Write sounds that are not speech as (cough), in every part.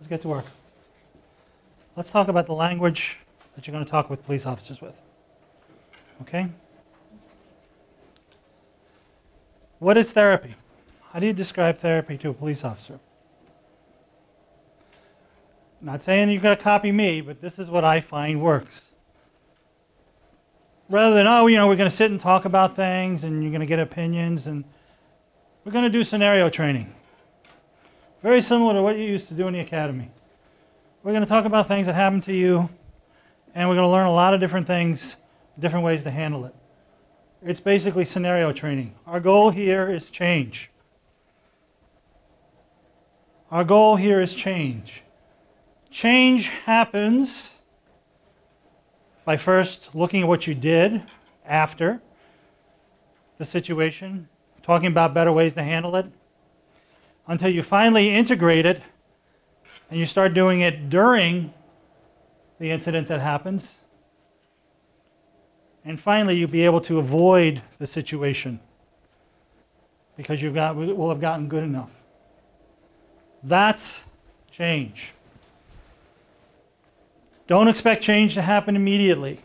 let's get to work. Let's talk about the language that you're going to talk with police officers with. Okay? What is therapy? How do you describe therapy to a police officer? Not saying you've got to copy me, but this is what I find works. Rather than, oh, you know, we're going to sit and talk about things and you're going to get opinions, and we're going to do scenario training. Very similar to what you used to do in the academy. We're going to talk about things that happen to you, and we're going to learn a lot of different things, different ways to handle it. It's basically scenario training. Our goal here is change. Our goal here is change. Change happens by first looking at what you did after the situation, talking about better ways to handle it, until you finally integrate it and you start doing it during the incident that happens and finally, you'll be able to avoid the situation because you've got, will have gotten good enough. That's change. Don't expect change to happen immediately.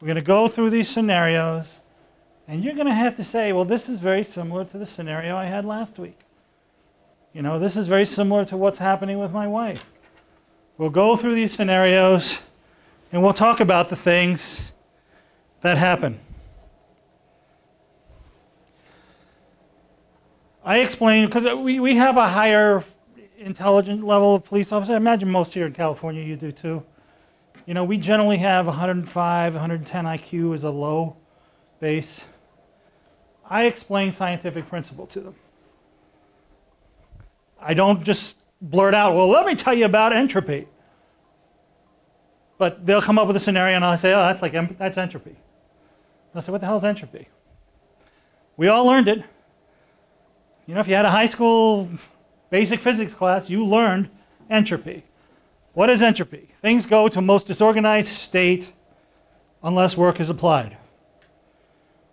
We're going to go through these scenarios, and you're going to have to say, well, this is very similar to the scenario I had last week. You know, this is very similar to what's happening with my wife. We'll go through these scenarios and we'll talk about the things that happen. I explain because we, we have a higher intelligent level of police officer. I imagine most here in California you do too. You know, we generally have 105, 110 IQ as a low base. I explain scientific principle to them. I don't just blurt out, well, let me tell you about entropy. But they'll come up with a scenario and I'll say, oh, that's like, that's entropy. I'll say, what the hell is entropy? We all learned it. You know, if you had a high school basic physics class, you learned entropy. What is entropy? Things go to most disorganized state unless work is applied.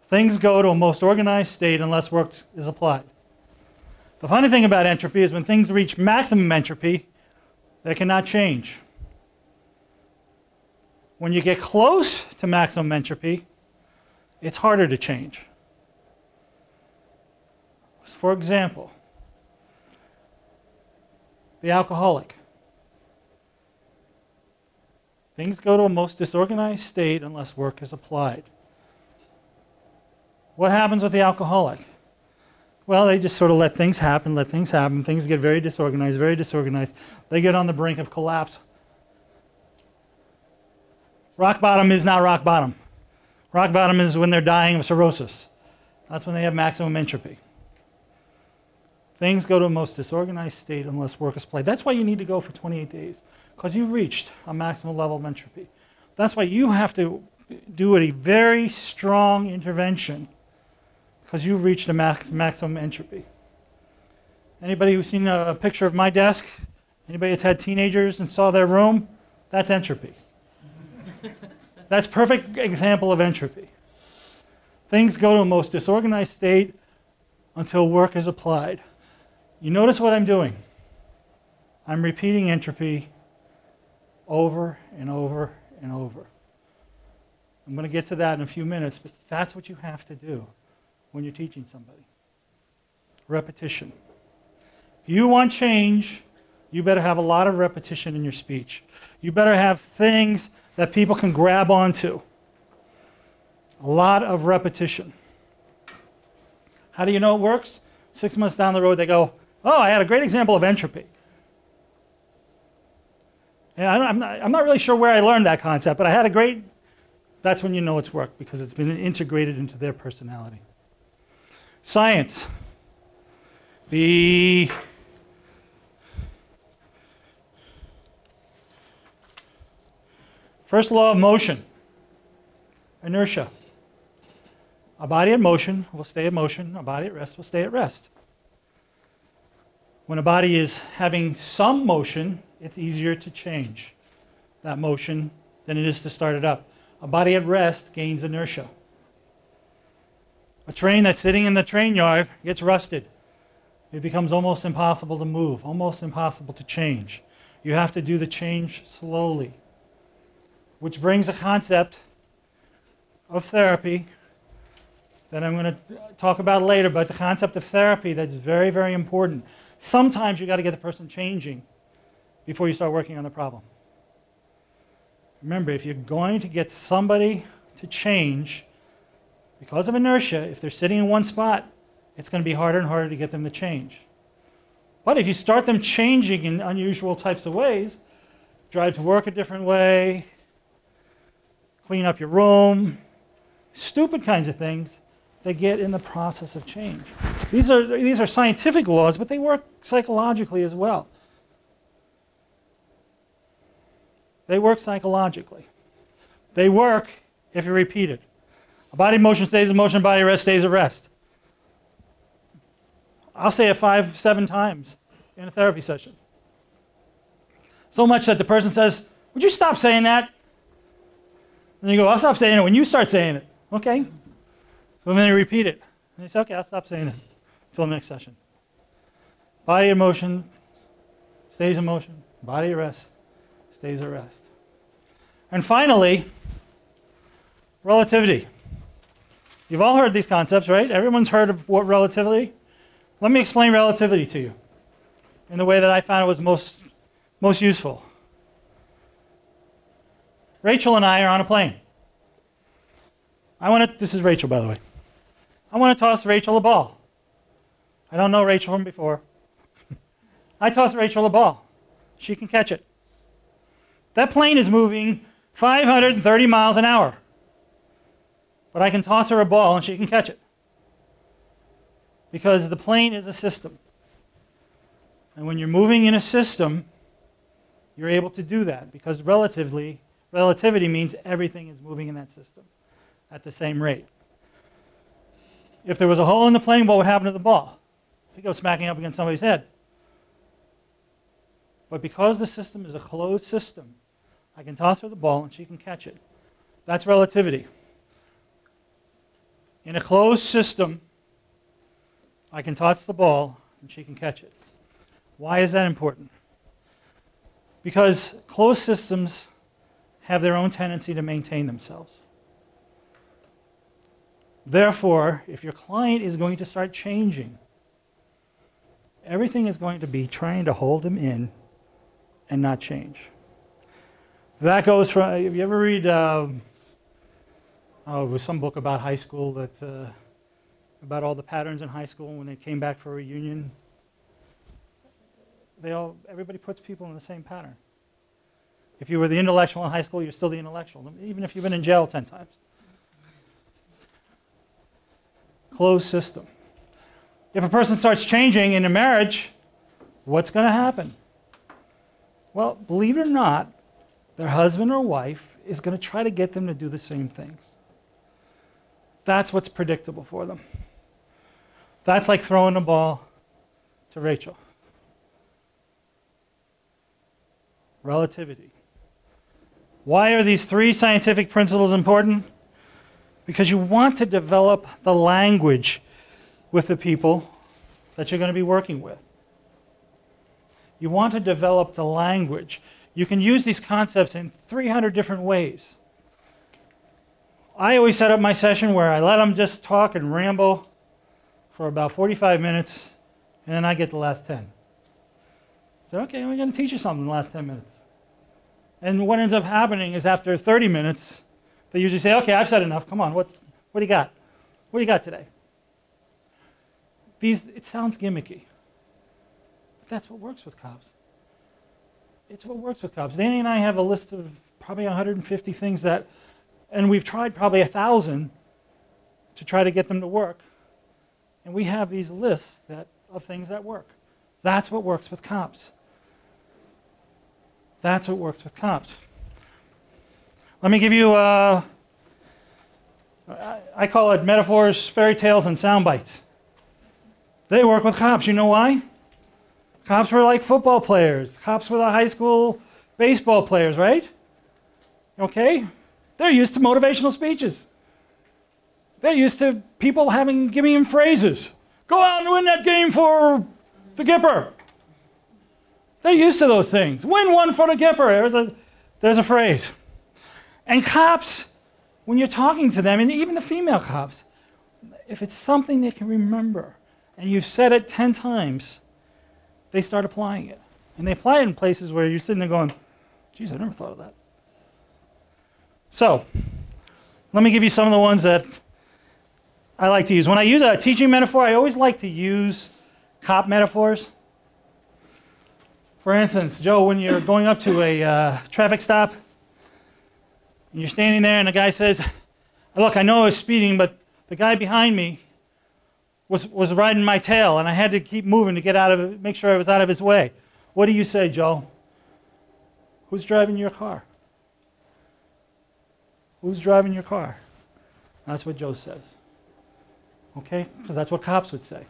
Things go to a most organized state unless work is applied. The funny thing about entropy is when things reach maximum entropy, they cannot change. When you get close to maximum entropy, it's harder to change. For example, the alcoholic. Things go to a most disorganized state unless work is applied. What happens with the alcoholic? Well, they just sort of let things happen, let things happen. Things get very disorganized, very disorganized. They get on the brink of collapse. Rock bottom is not rock bottom. Rock bottom is when they're dying of cirrhosis. That's when they have maximum entropy. Things go to a most disorganized state unless work is played. That's why you need to go for 28 days, because you've reached a maximum level of entropy. That's why you have to do a very strong intervention because you've reached a max, maximum entropy. Anybody who's seen a, a picture of my desk? Anybody that's had teenagers and saw their room? That's entropy. (laughs) that's perfect example of entropy. Things go to a most disorganized state until work is applied. You notice what I'm doing? I'm repeating entropy over and over and over. I'm going to get to that in a few minutes, but that's what you have to do when you're teaching somebody. Repetition. If you want change, you better have a lot of repetition in your speech. You better have things that people can grab onto. A lot of repetition. How do you know it works? Six months down the road, they go, Oh, I had a great example of entropy. And I'm not, I'm not really sure where I learned that concept, but I had a great. That's when you know it's worked because it's been integrated into their personality. Science. The first law of motion, inertia. A body in motion will stay in motion, a body at rest will stay at rest. When a body is having some motion, it's easier to change that motion than it is to start it up. A body at rest gains inertia. A train that's sitting in the train yard gets rusted. It becomes almost impossible to move, almost impossible to change. You have to do the change slowly. Which brings a concept of therapy that I'm going to talk about later, but the concept of therapy that's very, very important. Sometimes you got to get the person changing before you start working on the problem. Remember, if you're going to get somebody to change because of inertia, if they're sitting in one spot, it's going to be harder and harder to get them to change. But if you start them changing in unusual types of ways, drive to work a different way, clean up your room, stupid kinds of things, they get in the process of change. These are, these are scientific laws, but they work psychologically as well. They work psychologically. They work if you repeat it. A body motion stays in motion, body rest stays at rest. I'll say it five, seven times in a therapy session. So much that the person says, Would you stop saying that? And you go, I'll stop saying it when you start saying it. Okay. So then you repeat it. And you say, Okay, I'll stop saying it until the next session. Body in motion stays in motion, body at rest stays at rest. And finally, relativity. You've all heard these concepts, right? Everyone's heard of what relativity? Let me explain relativity to you in the way that I found it was most, most useful. Rachel and I are on a plane. I want to, this is Rachel, by the way. I want to toss Rachel a ball. I don't know Rachel from before. (laughs) I toss Rachel a ball. She can catch it. That plane is moving 530 miles an hour. But I can toss her a ball and she can catch it because the plane is a system. And when you're moving in a system, you're able to do that because relatively, relativity means everything is moving in that system at the same rate. If there was a hole in the plane, what would happen to the ball? It goes smacking up against somebody's head. But because the system is a closed system, I can toss her the ball and she can catch it. That's relativity. In a closed system, I can toss the ball and she can catch it. Why is that important? Because closed systems have their own tendency to maintain themselves. Therefore, if your client is going to start changing, everything is going to be trying to hold them in and not change. That goes from, if you ever read, um, oh, it was some book about high school that. Uh, about all the patterns in high school when they came back for a reunion. They all, everybody puts people in the same pattern. If you were the intellectual in high school, you're still the intellectual, even if you've been in jail 10 times. Closed system. If a person starts changing in a marriage, what's going to happen? Well, believe it or not, their husband or wife is going to try to get them to do the same things. That's what's predictable for them. That's like throwing a ball to Rachel. Relativity. Why are these three scientific principles important? Because you want to develop the language with the people that you're going to be working with. You want to develop the language. You can use these concepts in 300 different ways. I always set up my session where I let them just talk and ramble for about 45 minutes, and then I get the last 10. So, okay, we're going to teach you something in the last 10 minutes. And what ends up happening is after 30 minutes, they usually say, okay, I've said enough. Come on, what, what do you got? What do you got today? These, it sounds gimmicky, but that's what works with cops. It's what works with cops. Danny and I have a list of probably 150 things that, and we've tried probably a thousand to try to get them to work. And we have these lists that, of things that work. That's what works with cops. That's what works with cops. Let me give you, uh, I call it metaphors, fairy tales, and sound bites. They work with cops. You know why? Cops were like football players. Cops were the high school baseball players, right? Okay? They're used to motivational speeches. They're used to people having giving them phrases. Go out and win that game for the Gipper. They're used to those things. Win one for the Gipper. There's a, there's a phrase. And cops, when you're talking to them, and even the female cops, if it's something they can remember, and you've said it 10 times, they start applying it. And they apply it in places where you're sitting there going, geez, I never thought of that. So, let me give you some of the ones that I like to use. When I use a teaching metaphor, I always like to use cop metaphors. For instance, Joe, when you're going up to a uh, traffic stop, and you're standing there, and the guy says, Look, I know I was speeding, but the guy behind me was, was riding my tail, and I had to keep moving to get out of make sure I was out of his way. What do you say, Joe? Who's driving your car? Who's driving your car? That's what Joe says. Okay? Because that's what cops would say.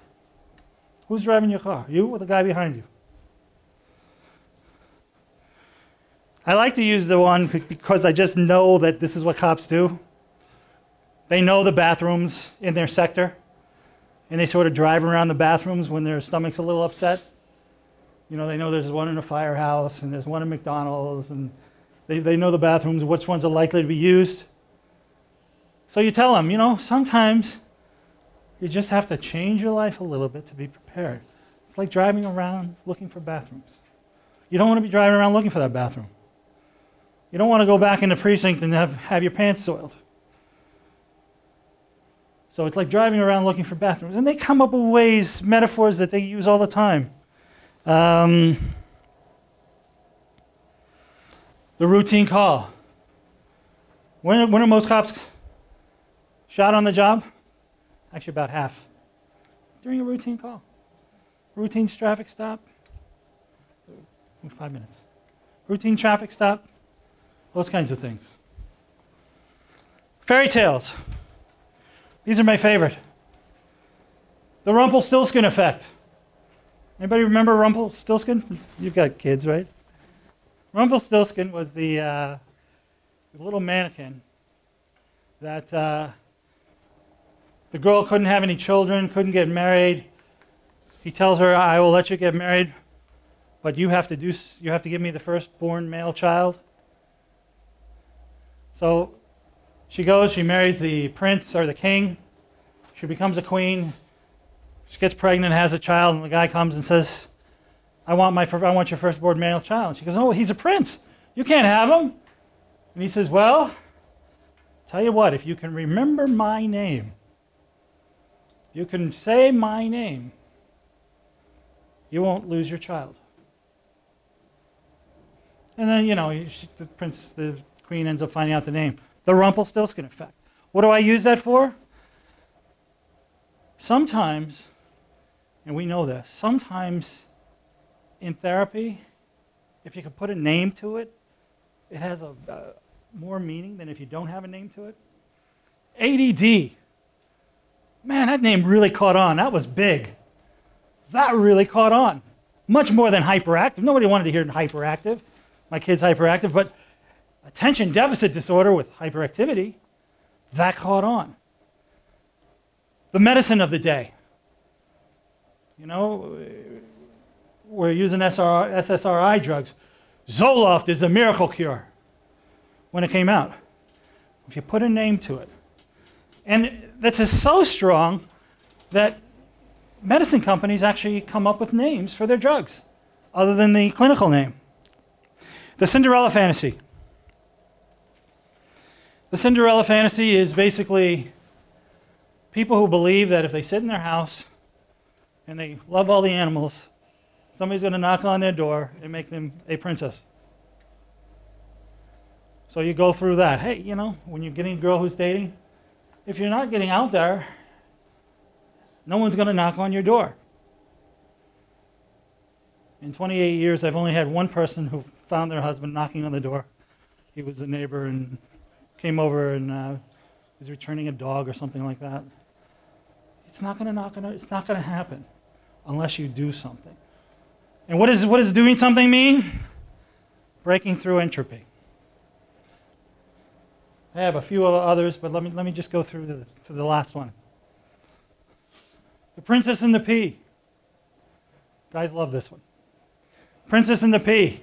Who's driving your car? You or the guy behind you? I like to use the one because I just know that this is what cops do. They know the bathrooms in their sector, and they sort of drive around the bathrooms when their stomach's a little upset. You know, they know there's one in a firehouse and there's one in McDonald's, and they, they know the bathrooms, which ones are likely to be used. So you tell them, you know, sometimes you just have to change your life a little bit to be prepared. It's like driving around looking for bathrooms. You don't want to be driving around looking for that bathroom. You don't want to go back in the precinct and have, have your pants soiled. So it's like driving around looking for bathrooms. And they come up with ways, metaphors that they use all the time. Um, the routine call. When, when are most cops shot on the job? Actually, about half. During a routine call. Routine traffic stop. Five minutes. Routine traffic stop. Those kinds of things. Fairy tales. These are my favorite. The Rumpelstiltskin effect. Anybody remember Rumpelstiltskin? You've got kids, right? Rumpelstiltskin was the, uh, little mannequin that uh, the girl couldn't have any children, couldn't get married. He tells her, "I will let you get married, but you have to do. You have to give me the firstborn male child." So she goes. She marries the prince or the king. She becomes a queen. She gets pregnant, has a child, and the guy comes and says, I want, my, I want your firstborn male child. And she goes, Oh, he's a prince. You can't have him. And he says, Well, tell you what, if you can remember my name, you can say my name, you won't lose your child. And then, you know, the prince, the queen ends up finding out the name. The Rumpelstiltskin effect. What do I use that for? Sometimes and we know this. Sometimes in therapy, if you can put a name to it, it has a, uh, more meaning than if you don't have a name to it. ADD. Man, that name really caught on. That was big. That really caught on. Much more than hyperactive. Nobody wanted to hear hyperactive. My kid's hyperactive, but attention deficit disorder with hyperactivity, that caught on. The medicine of the day. You know, we're using SR, SSRI drugs. Zoloft is a miracle cure when it came out. If you put a name to it. And this is so strong that medicine companies actually come up with names for their drugs other than the clinical name. The Cinderella fantasy. The Cinderella fantasy is basically people who believe that if they sit in their house and they love all the animals, somebody's going to knock on their door and make them a princess. So you go through that. Hey, you know, when you're getting a girl who's dating, if you're not getting out there, no one's going to knock on your door. In 28 years, I've only had one person who found their husband knocking on the door. He was a neighbor and came over and uh, was returning a dog or something like that. It's not going to knock on. It's not going to happen unless you do something. And what, is, what does doing something mean? Breaking through entropy. I have a few others, but let me, let me just go through the, to the last one. The Princess and the Pea. Guys love this one. Princess and the Pea.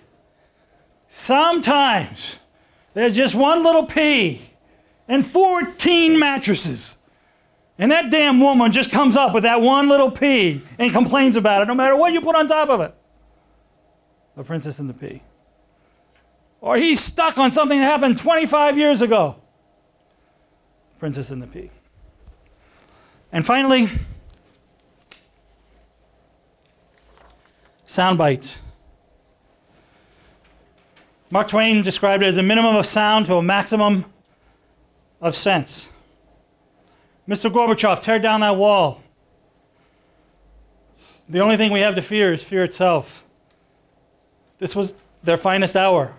Sometimes there's just one little pea and 14 mattresses. And that damn woman just comes up with that one little pea and complains about it no matter what you put on top of it. The Princess and the Pea. Or he's stuck on something that happened 25 years ago. Princess and the Pea. And finally, sound bites. Mark Twain described it as a minimum of sound to a maximum of sense. Mr. Gorbachev, tear down that wall. The only thing we have to fear is fear itself. This was their finest hour.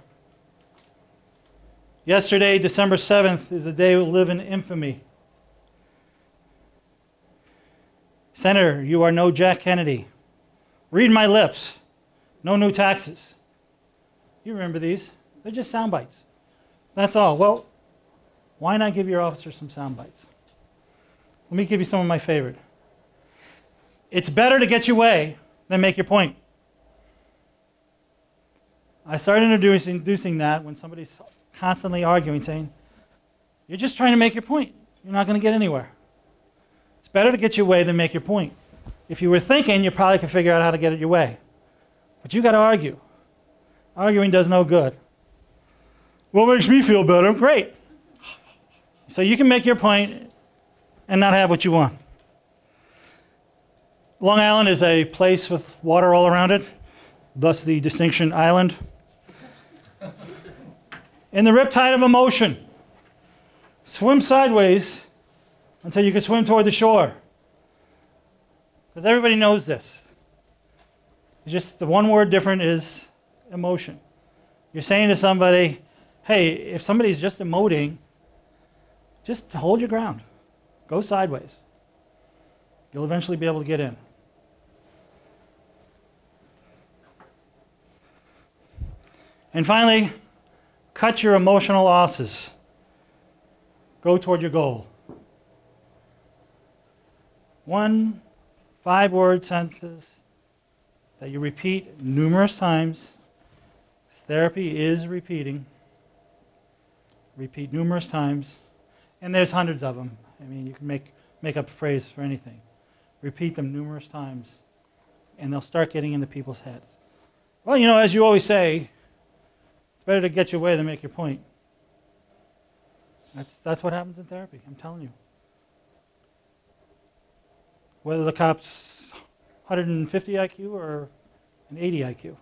Yesterday, December 7th, is a day we'll live in infamy. Senator, you are no Jack Kennedy. Read my lips. No new taxes. You remember these? They're just sound bites. That's all. Well, why not give your officers some sound bites? Let me give you some of my favorite. It's better to get your way than make your point. I started introducing, introducing that when somebody's constantly arguing, saying, You're just trying to make your point. You're not going to get anywhere. It's better to get your way than make your point. If you were thinking, you probably could figure out how to get it your way. But you got to argue. Arguing does no good. What makes me feel better? Great. So you can make your point and not have what you want. Long Island is a place with water all around it, thus the distinction island. In the riptide of emotion, swim sideways until you can swim toward the shore. Because everybody knows this. It's just the one word different is emotion. You're saying to somebody, hey, if somebody's just emoting, just hold your ground. Go sideways. You'll eventually be able to get in. And finally, cut your emotional losses. Go toward your goal. One five word sentences that you repeat numerous times. Therapy is repeating. Repeat numerous times. And there's hundreds of them. I mean, you can make, make up a phrase for anything. Repeat them numerous times, and they'll start getting into people's heads. Well, you know, as you always say, it's better to get your way than make your point. That's, that's what happens in therapy, I'm telling you. Whether the cop's 150 IQ or an 80 IQ.